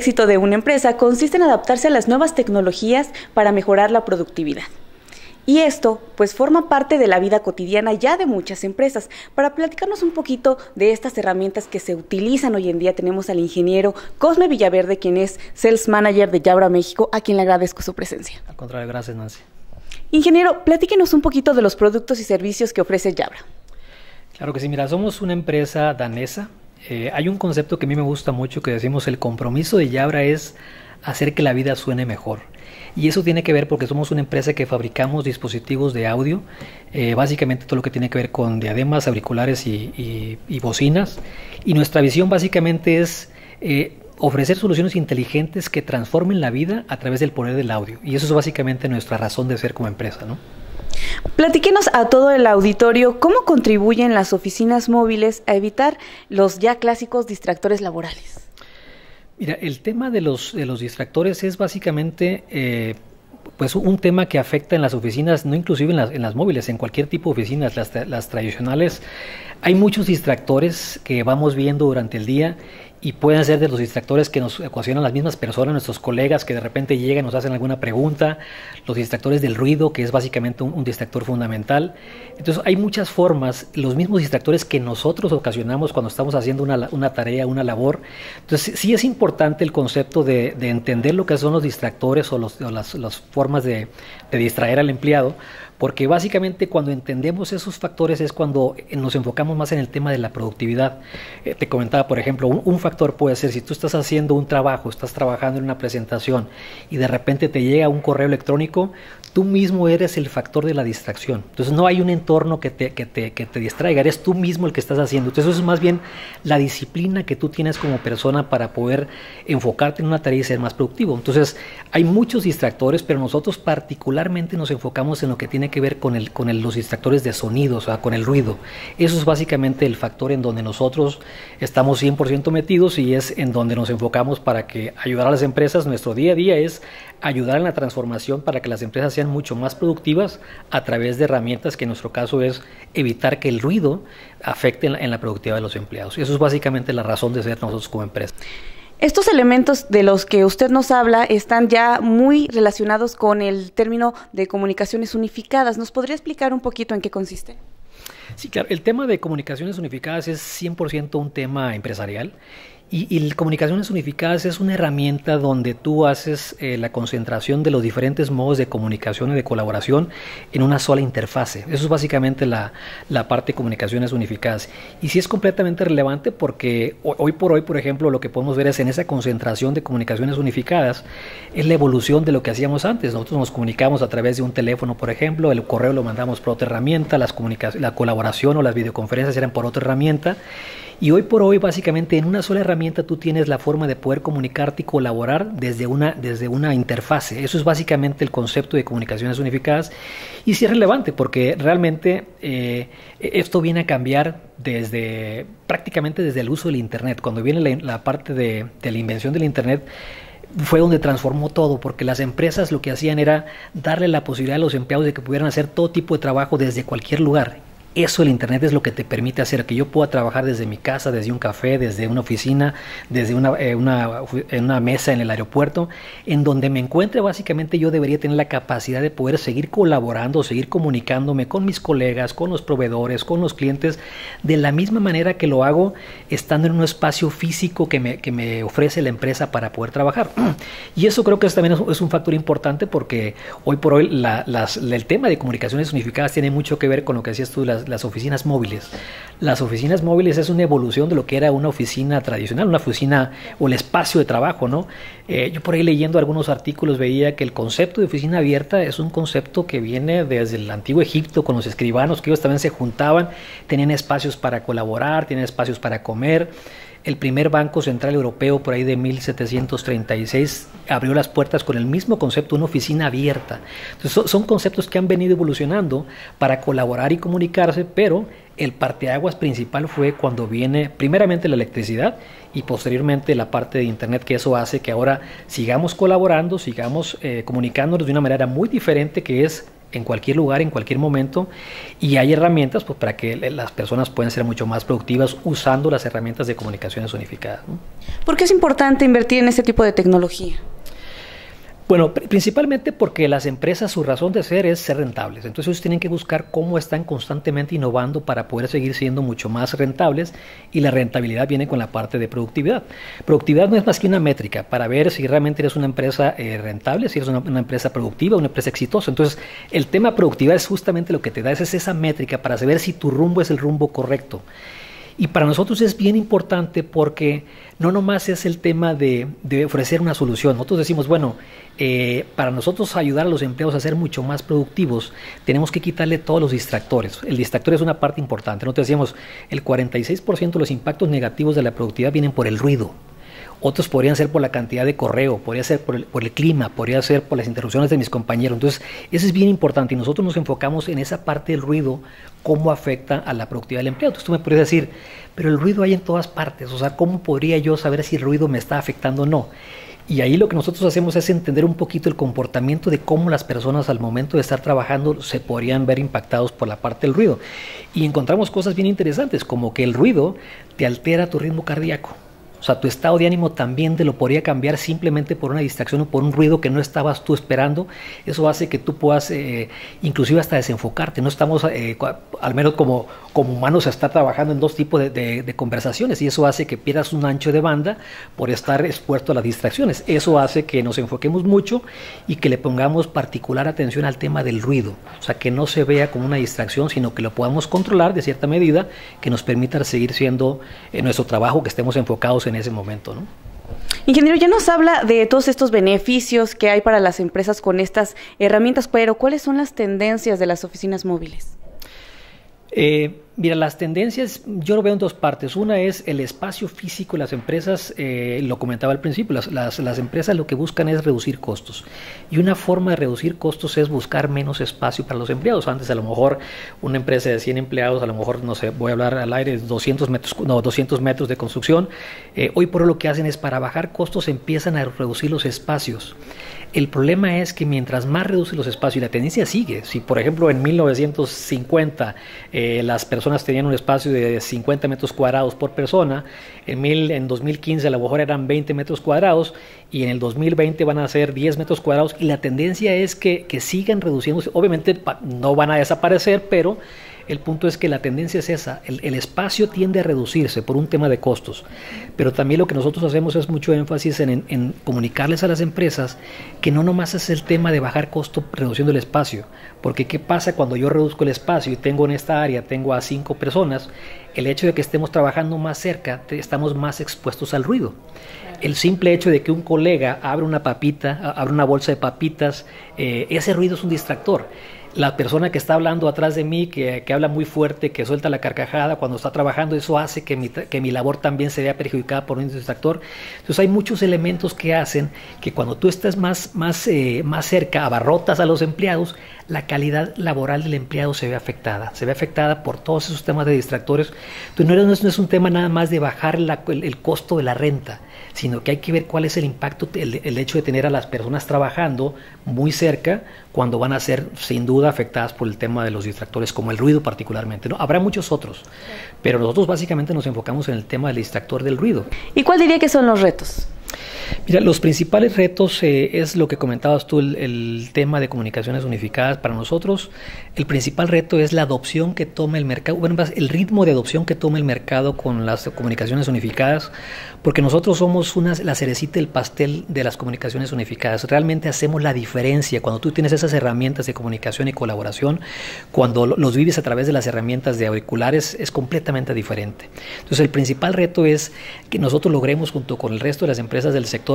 éxito de una empresa consiste en adaptarse a las nuevas tecnologías para mejorar la productividad. Y esto, pues, forma parte de la vida cotidiana ya de muchas empresas. Para platicarnos un poquito de estas herramientas que se utilizan hoy en día, tenemos al ingeniero Cosme Villaverde, quien es Sales Manager de Yabra México, a quien le agradezco su presencia. Al contrario, gracias, Nancy. Ingeniero, platíquenos un poquito de los productos y servicios que ofrece Yabra. Claro que sí, mira, somos una empresa danesa. Eh, hay un concepto que a mí me gusta mucho que decimos el compromiso de Yabra es hacer que la vida suene mejor. Y eso tiene que ver porque somos una empresa que fabricamos dispositivos de audio, eh, básicamente todo lo que tiene que ver con diademas, auriculares y, bocinas. Y nuestra visión básicamente es eh, ofrecer soluciones inteligentes que transformen la vida a través del poder del audio. Y eso es básicamente nuestra razón de ser como empresa. ¿no? Platíquenos a todo el auditorio cómo contribuyen las oficinas móviles a evitar los ya clásicos distractores laborales. Mira, el tema de los, de los distractores es básicamente eh, pues un tema que afecta en las oficinas, no inclusive en las, en las móviles, en cualquier tipo de oficinas, las, las tradicionales. Hay muchos distractores que vamos viendo durante el día y pueden ser de los distractores que nos ocasionan las mismas personas, nuestros colegas que de repente llegan, nos hacen alguna pregunta, los distractores del ruido, que es básicamente un, distractor fundamental. Entonces hay muchas formas, los mismos distractores que nosotros ocasionamos cuando estamos haciendo una, una tarea, una labor. Entonces sí es importante el concepto de, de entender lo que son los distractores o, los, las, las, formas de, de distraer al empleado, porque básicamente cuando entendemos esos factores es cuando nos enfocamos más en el tema de la productividad. Eh, te comentaba, por ejemplo, un, factor puede ser si tú estás haciendo un trabajo, estás trabajando en una presentación y de repente te llega un correo electrónico, tú mismo eres el factor de la distracción. Entonces no hay un entorno que te, que te, que te distraiga, eres tú mismo el que estás haciendo. Entonces eso es más bien la disciplina que tú tienes como persona para poder enfocarte en una tarea y ser más productivo. Entonces hay muchos distractores, pero nosotros particularmente nos enfocamos en lo que tiene que ver con, el, con el, los distractores de sonidos, o sea, con el ruido. Eso es básicamente el factor en donde nosotros estamos 100% metidos y es en donde nos enfocamos para que ayudar a las empresas, nuestro día a día es ayudar en la transformación para que las empresas sean mucho más productivas a través de herramientas que en nuestro caso es evitar que el ruido afecte en la, productividad de los empleados. Y eso es básicamente la razón de ser nosotros como empresa. Estos elementos de los que usted nos habla están ya muy relacionados con el término de comunicaciones unificadas. ¿Nos podría explicar un poquito en qué consiste? Sí, claro. El tema de comunicaciones unificadas es 100% un tema empresarial y, y, Comunicaciones Unificadas es una herramienta donde tú haces eh, la concentración de los diferentes modos de comunicación y de colaboración en una sola interfase. Eso es básicamente la, la parte de Comunicaciones Unificadas. Y sí es completamente relevante porque hoy por hoy, por ejemplo, lo que podemos ver es en esa concentración de comunicaciones unificadas, es la evolución de lo que hacíamos antes. Nosotros nos comunicamos a través de un teléfono, por ejemplo, el correo lo mandamos por otra herramienta, las la colaboración o las videoconferencias eran por otra herramienta. Y hoy por hoy, básicamente, en una sola herramienta tú tienes la forma de poder comunicarte y colaborar desde una, desde una interfase. Eso es básicamente el concepto de comunicaciones unificadas. Y sí es relevante porque realmente eh, esto viene a cambiar desde prácticamente desde el uso del Internet. Cuando viene la, la parte de, de la invención del Internet, fue donde transformó todo, porque las empresas lo que hacían era darle la posibilidad a los empleados de que pudieran hacer todo tipo de trabajo desde cualquier lugar eso el Internet es lo que te permite hacer que yo pueda trabajar desde mi casa, desde un café, desde una oficina, desde una, eh, una, mesa en el aeropuerto, en donde me encuentre básicamente yo debería tener la capacidad de poder seguir colaborando, seguir comunicándome con mis colegas, con los proveedores, con los clientes, de la misma manera que lo hago estando en un espacio físico que me, que me ofrece la empresa para poder trabajar. Y eso creo que también es un factor importante porque hoy por hoy la, las, el tema de comunicaciones unificadas tiene mucho que ver con lo que decías tú, las, oficinas móviles. Las oficinas móviles es una evolución de lo que era una oficina tradicional, una oficina o el espacio de trabajo, ¿no? Eh, yo por ahí leyendo algunos artículos veía que el concepto de oficina abierta es un concepto que viene desde el antiguo Egipto con los escribanos, que ellos también se juntaban, tenían espacios para colaborar, tenían espacios para comer. El primer Banco Central Europeo, por ahí de 1736, abrió las puertas con el mismo concepto, una oficina abierta. Entonces, son conceptos que han venido evolucionando para colaborar y comunicarse, pero el parteaguas principal fue cuando viene primeramente la electricidad y posteriormente la parte de Internet, que eso hace que ahora sigamos colaborando, sigamos eh, comunicándonos de una manera muy diferente que es en cualquier lugar, en cualquier momento, y hay herramientas pues, para que las personas puedan ser mucho más productivas usando las herramientas de comunicaciones unificadas. ¿Por qué es importante invertir en este tipo de tecnología? Bueno, principalmente porque las empresas, su razón de ser es ser rentables. Entonces ellos tienen que buscar cómo están constantemente innovando para poder seguir siendo mucho más rentables y la rentabilidad viene con la parte de productividad. Productividad no es más que una métrica para ver si realmente eres una empresa eh, rentable, si eres una, empresa productiva, una empresa exitosa. Entonces el tema productividad es justamente lo que te da, es esa métrica para saber si tu rumbo es el rumbo correcto. Y para nosotros es bien importante porque no nomás es el tema de, ofrecer una solución. Nosotros decimos, bueno, eh, para nosotros ayudar a los empleados a ser mucho más productivos, tenemos que quitarle todos los distractores. El distractor es una parte importante. Nosotros decíamos, el 46% de los impactos negativos de la productividad vienen por el ruido. Otros podrían ser por la cantidad de correo, podría ser por el, clima, podría ser por las interrupciones de mis compañeros. Entonces, eso es bien importante y nosotros nos enfocamos en esa parte del ruido, cómo afecta a la productividad del empleado. Entonces, tú me podrías decir, pero el ruido hay en todas partes, o sea, ¿cómo podría yo saber si el ruido me está afectando o no? Y ahí lo que nosotros hacemos es entender un poquito el comportamiento de cómo las personas al momento de estar trabajando se podrían ver impactados por la parte del ruido. Y encontramos cosas bien interesantes, como que el ruido te altera tu ritmo cardíaco. O sea, tu estado de ánimo también te lo podría cambiar simplemente por una distracción o por un ruido que no estabas tú esperando. Eso hace que tú puedas, eh, inclusive hasta desenfocarte. No estamos, eh, al menos como, como humanos, está trabajando en dos tipos de, conversaciones y eso hace que pierdas un ancho de banda por estar expuesto a las distracciones. Eso hace que nos enfoquemos mucho y que le pongamos particular atención al tema del ruido. O sea, que no se vea como una distracción, sino que lo podamos controlar de cierta medida que nos permita seguir siendo en nuestro trabajo, que estemos enfocados en en ese momento, ¿no? Ingeniero, ya nos habla de todos estos beneficios que hay para las empresas con estas herramientas, pero ¿cuáles son las tendencias de las oficinas móviles? Eh, Mira, las tendencias yo lo veo en dos partes. Una es el espacio físico las empresas, eh, lo comentaba al principio, las, las, las, empresas lo que buscan es reducir costos. Y una forma de reducir costos es buscar menos espacio para los empleados. Antes a lo mejor una empresa de 100 empleados, a lo mejor, no sé, voy a hablar al aire, 200 metros, no, 200 metros de construcción. Eh, hoy por hoy lo que hacen es para bajar costos empiezan a reducir los espacios. El problema es que mientras más reduce los espacios, y la tendencia sigue, si por ejemplo en 1950 eh, las personas tenían un espacio de 50 metros cuadrados por persona, en, mil, en 2015 a lo mejor eran 20 metros cuadrados y en el 2020 van a ser 10 metros cuadrados y la tendencia es que, que sigan reduciéndose, obviamente no van a desaparecer, pero el punto es que la tendencia es esa, el, espacio tiende a reducirse por un tema de costos, pero también lo que nosotros hacemos es mucho énfasis en, comunicarles a las empresas que no nomás es el tema de bajar costo reduciendo el espacio, porque ¿qué pasa cuando yo reduzco el espacio y tengo en esta área, tengo a cinco personas? El hecho de que estemos trabajando más cerca, estamos más expuestos al ruido. El simple hecho de que un colega abra una papita, abre una bolsa de papitas, eh, ese ruido es un distractor la persona que está hablando atrás de mí, que, habla muy fuerte, que suelta la carcajada cuando está trabajando, eso hace que mi, que mi labor también se vea perjudicada por un distractor. Entonces hay muchos elementos que hacen que cuando tú estás más, más, eh, más cerca, abarrotas a los empleados, la calidad laboral del empleado se ve afectada. Se ve afectada por todos esos temas de distractores. Entonces no es, no es un tema nada más de bajar el, costo de la renta, sino que hay que ver cuál es el impacto, el, el hecho de tener a las personas trabajando muy cerca cuando van a ser sin duda afectadas por el tema de los distractores, como el ruido particularmente. ¿no? Habrá muchos otros, pero nosotros básicamente nos enfocamos en el tema del distractor del ruido. ¿Y cuál diría que son los retos? Mira, los principales retos eh, es lo que comentabas tú, el, tema de comunicaciones unificadas para nosotros. El principal reto es la adopción que toma el mercado, bueno, el ritmo de adopción que toma el mercado con las comunicaciones unificadas, porque nosotros somos una, la cerecita del pastel de las comunicaciones unificadas. Realmente hacemos la diferencia cuando tú tienes esas herramientas de comunicación y colaboración, cuando los vives a través de las herramientas de auriculares, es completamente diferente. Entonces, el principal reto es que nosotros logremos junto con el resto de las empresas del sector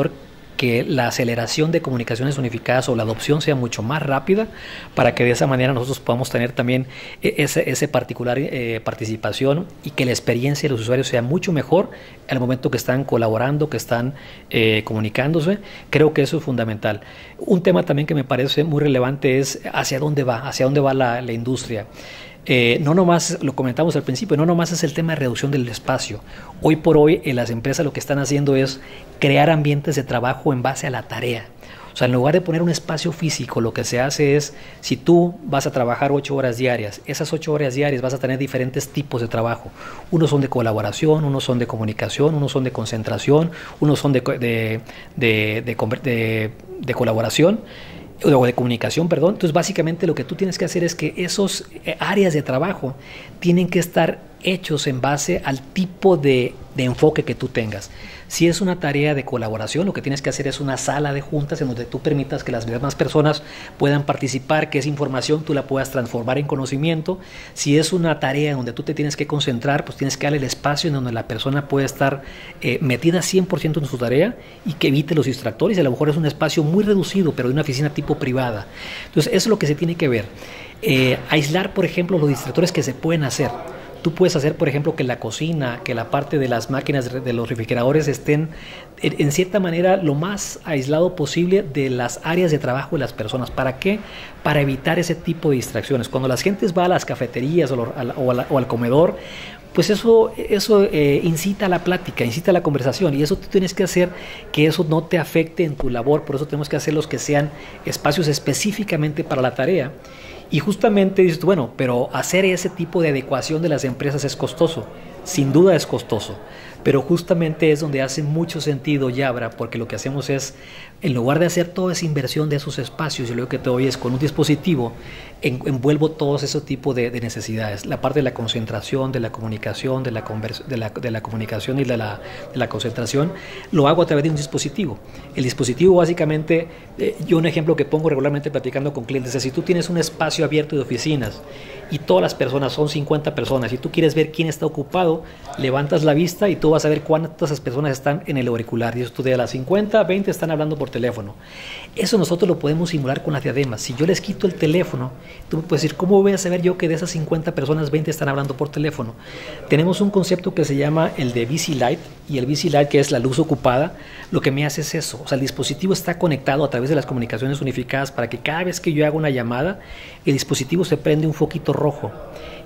que la aceleración de comunicaciones unificadas o la adopción sea mucho más rápida para que de esa manera nosotros podamos tener también e-, ese, ese particular eh, participación y que la experiencia de los usuarios sea mucho mejor al momento que están colaborando, que están eh, comunicándose. Creo que eso es fundamental. Un tema también que me parece muy relevante es hacia dónde va, hacia dónde va la, la industria. Eh, no nomás, lo comentamos al principio, no nomás es el tema de reducción del espacio. Hoy por hoy en las empresas lo que están haciendo es crear ambientes de trabajo en base a la tarea. O sea, en lugar de poner un espacio físico, lo que se hace es, si tú vas a trabajar ocho horas diarias, esas ocho horas diarias vas a tener diferentes tipos de trabajo. Unos son de colaboración, unos son de comunicación, unos son de concentración, unos son de, de, de, de colaboración o de comunicación, perdón. Entonces, básicamente lo que tú tienes que hacer es que esos eh, áreas de trabajo tienen que estar hechos en base al tipo de, enfoque que tú tengas. Si es una tarea de colaboración, lo que tienes que hacer es una sala de juntas en donde tú permitas que las demás personas puedan participar, que esa información tú la puedas transformar en conocimiento. Si es una tarea en donde tú te tienes que concentrar, pues tienes que darle el espacio en donde la persona puede estar eh, metida 100% en su tarea y que evite los distractores. A lo mejor es un espacio muy reducido, pero de una oficina tipo privada. Entonces, eso es lo que se tiene que ver. Eh, aislar, por ejemplo, los distractores que se pueden hacer. Tú puedes hacer, por ejemplo, que la cocina, que la parte de las máquinas de los refrigeradores estén en cierta manera lo más aislado posible de las áreas de trabajo de las personas. ¿Para qué? Para evitar ese tipo de distracciones. Cuando las gentes va a las cafeterías o, al comedor, pues eso, eso eh, incita a la plática, incita a la conversación y eso tú tienes que hacer que eso no te afecte en tu labor, por eso tenemos que hacer los que sean espacios específicamente para la tarea y justamente dices, bueno, pero hacer ese tipo de adecuación de las empresas es costoso. Sin duda es costoso, pero justamente es donde hace mucho sentido Yabra, porque lo que hacemos es, en lugar de hacer toda esa inversión de esos espacios, y lo que te doy es con un dispositivo, envuelvo todos esos tipos de, necesidades. La parte de la concentración, de la comunicación, de la, de de la comunicación y de la, de la, concentración, lo hago a través de un dispositivo. El dispositivo básicamente, eh, yo un ejemplo que pongo regularmente platicando con clientes, es si tú tienes un espacio abierto de oficinas y todas las personas son 50 personas y tú quieres ver quién está ocupado, levantas la vista y tú vas a ver cuántas personas están en el auricular. Y tú de las 50, 20 están hablando por teléfono. Eso nosotros lo podemos simular con las diademas. Si yo les quito el teléfono, tú puedes decir, ¿cómo voy a saber yo que de esas 50 personas 20 están hablando por teléfono? Tenemos un concepto que se llama el de VC Light y el VC Light que es la luz ocupada, lo que me hace es eso. O sea, el dispositivo está conectado a través de las comunicaciones unificadas para que cada vez que yo haga una llamada, el dispositivo se prende un foquito rojo.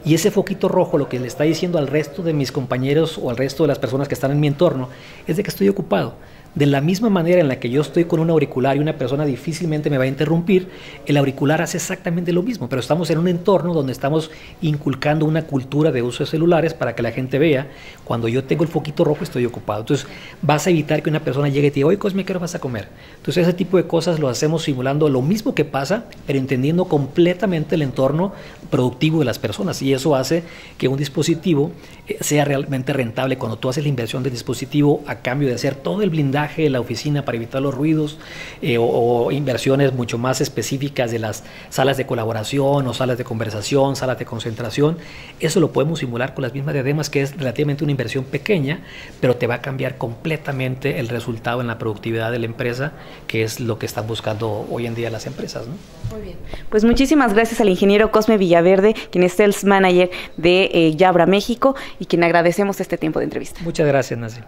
Y ese foquito rojo lo que le está diciendo al resto de mis compañeros o al resto de las personas que están en mi entorno es de que estoy ocupado. De la misma manera en la que yo estoy con un auricular y una persona difícilmente me va a interrumpir, el auricular hace exactamente lo mismo, pero estamos en un entorno donde estamos inculcando una cultura de uso de celulares para que la gente vea, cuando yo tengo el foquito rojo estoy ocupado. Entonces vas a evitar que una persona llegue y te diga, oye Cosme, ¿qué hora vas a comer? Entonces ese tipo de cosas lo hacemos simulando lo mismo que pasa, pero entendiendo completamente el entorno productivo de las personas. Y eso hace que un dispositivo eh, sea realmente rentable cuando tú haces la inversión del dispositivo a cambio de hacer todo el blindaje de la oficina para evitar los ruidos eh, o, inversiones mucho más específicas de las salas de colaboración o salas de conversación, salas de concentración. Eso lo podemos simular con las mismas diademas, que es relativamente una inversión pequeña, pero te va a cambiar completamente el resultado en la productividad de la empresa, que es lo que están buscando hoy en día las empresas. Muy bien. Pues muchísimas gracias al ingeniero Cosme Villaverde, quien es Sales Manager de eh, Yabra México y quien agradecemos este tiempo de entrevista. Muchas gracias, Nancy.